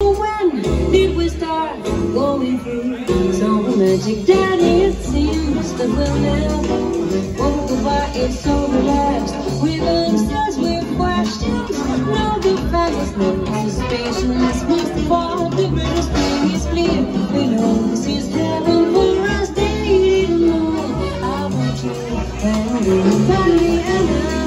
When did we start going through some magic that it seems that we'll never walk away? It's so relaxed with answers, with questions. no the fact no anticipation. Let's move forward. The greatest thing is clear. We know this is heaven for us. Day and night, I want you and anybody and I.